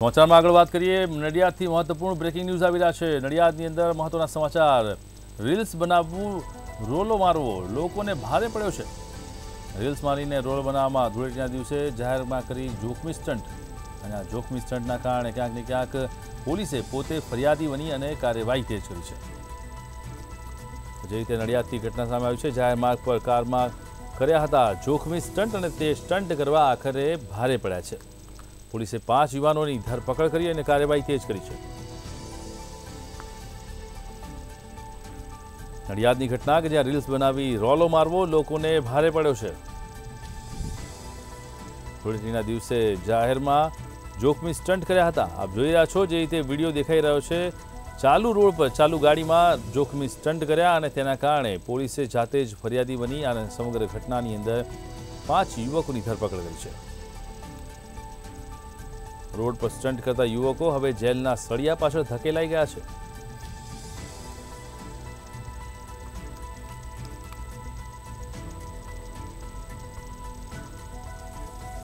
સમાચારમાં આગળ વાત કરીએ. નડિયાદથી મહત્વપૂર્ણ બ્રેકિંગ ન્યૂઝ આવી રહ્યા છે. નડિયાદની અંદર મહત્વના સમાચાર. રીલ્સ બનાવવું, રોલો મારવો, લોકોને ભારે પડ્યો છે. રીલ્સ મારીને રોલ બનાવવામાં ધૂળેટીના દિવસે જાહેરમાં કરી જોખમી સ્ટન્ટ અને આ જોખમી સ્ટન્ટના કારણે ક્યાંક ને ક્યાંક પોલીસે પોતે ફરિયાદી બની અને કાર્યવાહી તેજ કરી છે. જે રીતે નડિયાદથી ઘટના સામે આવી છે. જાહેર માર્ગ પર કારમાં કર્યા હતા જોખમી સ્ટન્ટ અને તે સ્ટન્ટ કરવા આખરે ભારે પડ્યા છે. પોલીસે પાંચ યુવાનોની ધરપકડ કરી અને કાર્યવાહી તેજ કરી છે. નડિયાદની ઘટના કે જ્યાં રીલ્સ બનાવી રોલો મારવો લોકોને ભારે પડ્યો છે. ધૂળેટીના દિવસે જાહેરમાં જોખમી સ્ટન્ટ કર્યા હતા. આપ જોઈ રહ્યા છો જે રીતે વીડિયો દેખાઈ રહ્યો છે. ચાલુ રોડ પર, ચાલુ ગાડીમાં જોખમી સ્ટન્ટ કર્યા અને તેના કારણે પોલીસે જાતે જ ફરિયાદી બની અને સમગ્ર ઘટનાની અંદર પાંચ યુવકોની ધરપકડ કરી છે. રોડ પર સ્ટન્ટ કરતા યુવકો હવે જેલના સળિયા પાછળ ધકેલાઈ ગયા છે.